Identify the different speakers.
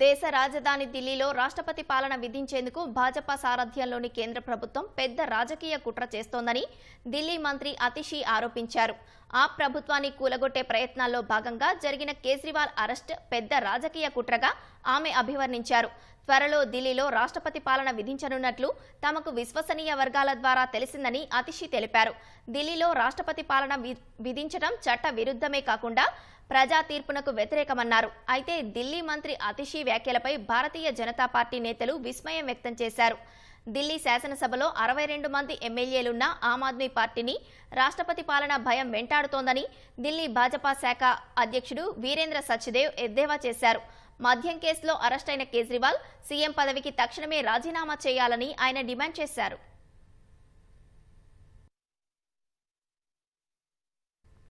Speaker 1: దేశ రాజధాని ఢిల్లీలో రాష్ట్రపతి పాలన విధించేందుకు భాజపా సారథ్యంలోని కేంద్ర ప్రభుత్వం పెద్ద రాజకీయ కుట్ర చేస్తోందని ఢిల్లీ మంత్రి అతిషి ఆరోపించారు. ఆ ప్రభుత్వాన్ని కూలగొట్టే ప్రయత్నాల్లో భాగంగా జరిగిన కేజ్రీవాల్ అరెస్ట్ పెద్ద రాజకీయ కుట్రగా ఆమె అభివర్ణించారు. త్వరలో ఢిల్లీలో రాష్ట్రపతి పాలన విధించనున్నట్లు తమకు విశ్వసనీయ వర్గాల ద్వారా తెలిసిందని అతిషి తెలిపారు. ఢిల్లీలో రాష్ట్రపతి పాలన వి- విధించడం చట్ట విరుద్ధమే కాకుండా ప్రజా తీర్పునకు వ్యతిరేకమన్నారు. అయితే ఢిల్లీ మంత్రి అతిషి వ్యాఖ్యలపై భారతీయ జనతా పార్టీ నేతలు విస్మయం వ్యక్తం చేశారు. ఢిల్లీ శాసనసభలో అరవై రెండు మంది ఎమ్మెల్యేలున్న ఆమ్ ఆద్మీ పార్టీని రాష్ట్రపతి పాలన భయం వెంటాడుతోందని ఢిల్లీ భాజపా శాఖ అధ్యక్షుడు వీరేంద్ర సచ్దేవ్ ఎద్దేవా చేశారు. మద్యం కేసులో అరెస్టైన కేజ్రీవాల్ సీఎం పదవికి తక్షణమే రాజీనామా చేయాలని ఆయన డిమాండ్ చేశారు.